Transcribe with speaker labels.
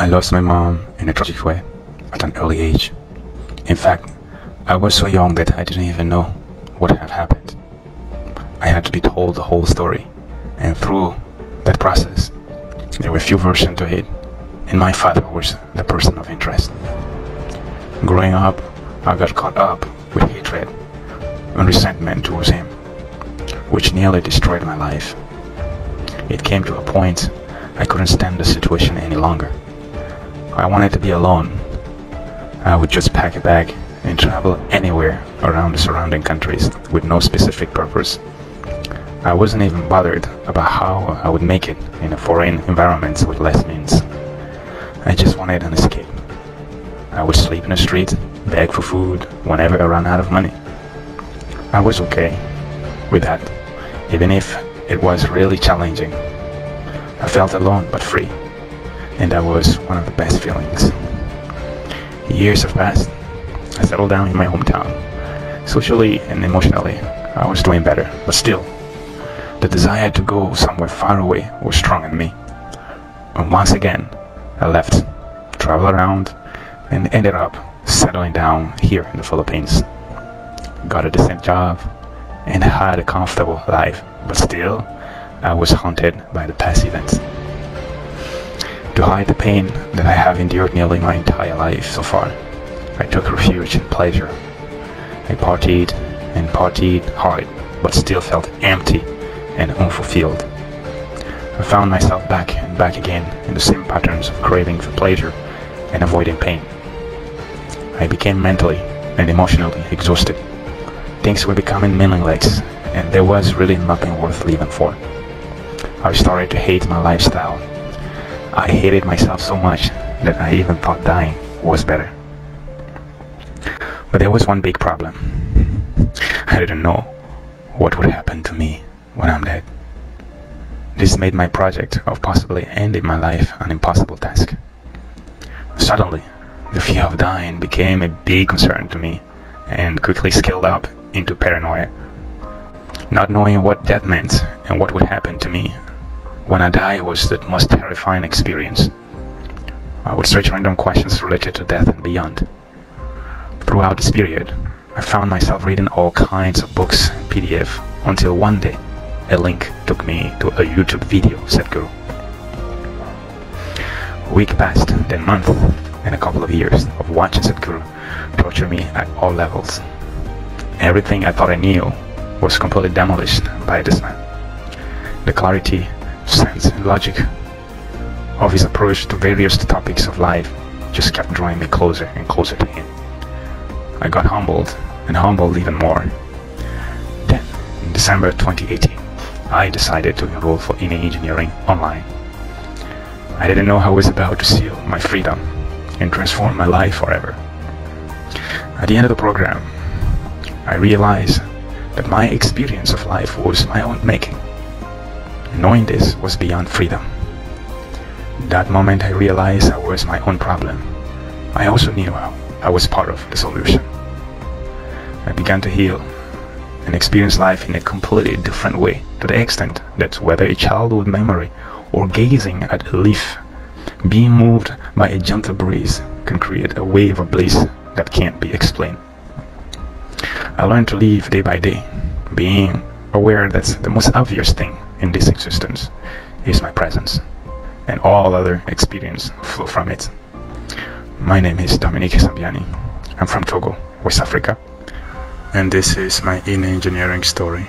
Speaker 1: I lost my mom in a tragic way at an early age. In fact, I was so young that I didn't even know what had happened. I had to be told the whole story, and through that process, there were few versions to it, and my father was the person of interest. Growing up, I got caught up with hatred and resentment towards him, which nearly destroyed my life. It came to a point I couldn't stand the situation any longer. I wanted to be alone. I would just pack a bag and travel anywhere around the surrounding countries with no specific purpose. I wasn't even bothered about how I would make it in a foreign environment with less means. I just wanted an escape. I would sleep in the street, beg for food whenever I ran out of money. I was okay with that, even if it was really challenging. I felt alone but free, and that was one of the best feelings. Years have passed. I settled down in my hometown. Socially and emotionally, I was doing better, but still, the desire to go somewhere far away was strong in me. And once again, I left, traveled around, and ended up settling down here in the Philippines. Got a decent job and had a comfortable life, but still, I was haunted by the past events. To hide the pain that I have endured nearly my entire life so far, I took refuge in pleasure. I partied and partied hard, but still felt empty and unfulfilled. I found myself back and back again in the same patterns of craving for pleasure and avoiding pain. I became mentally and emotionally exhausted. Things were becoming meaningless, and there was really nothing worth living for. I started to hate my lifestyle. I hated myself so much that I even thought dying was better. But there was one big problem. I didn't know what would happen to me when I'm dead. This made my project of possibly ending my life an impossible task. Suddenly, the fear of dying became a big concern to me and quickly scaled up into paranoia. Not knowing what death meant and what would happen to me when I die was the most terrifying experience. I would search random questions related to death and beyond. Throughout this period, I found myself reading all kinds of books and PDF until one day a link took me to a YouTube video, Sadhguru. A week passed, then month, and a couple of years of watching Sadhguru torture me at all levels. Everything I thought I knew was completely demolished by this man. The clarity sense and logic of his approach to various topics of life just kept drawing me closer and closer to him. I got humbled and humbled even more. Then, in December 2018, I decided to enroll for Inner Engineering online. I didn't know how I was about to seal my freedom and transform my life forever. At the end of the program, I realized that my experience of life was my own making. Knowing this was beyond freedom. That moment I realized I was my own problem. I also knew I was part of the solution. I began to heal and experience life in a completely different way to the extent that whether a childhood memory or gazing at a leaf, being moved by a gentle breeze can create a wave of bliss that can't be explained. I learned to live day by day, being aware that the most obvious thing in this existence is my presence, and all other experience flow from it. My name is Dominique Sambiani. I'm from Togo, West Africa, and this is my Inner Engineering story.